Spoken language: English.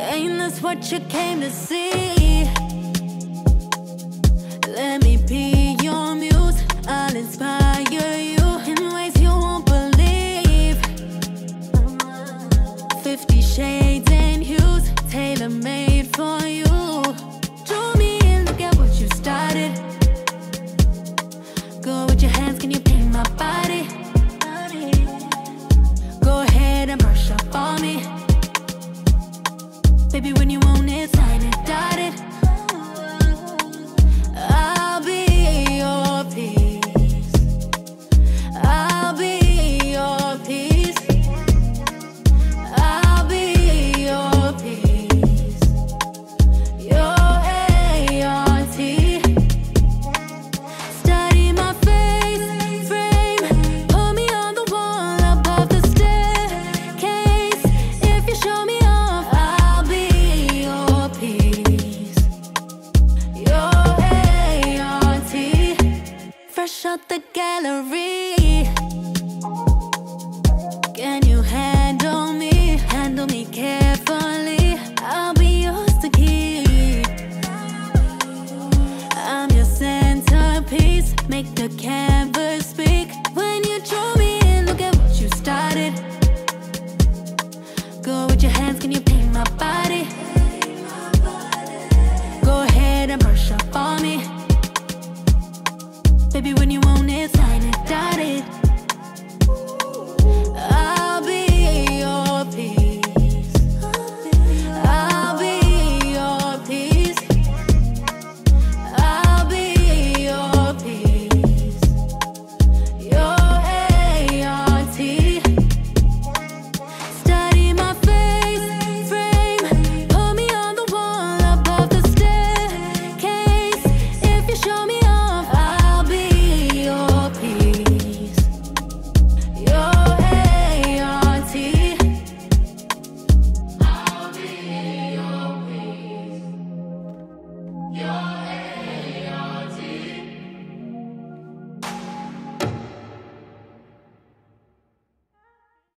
Ain't this what you came to see? Let me be your muse. I'll inspire you in ways you won't believe. Fifty shades baby, when you fresh out the gallery. Can you handle me? Handle me carefully. I'll be yours to keep. I'm your centerpiece. Make the canvas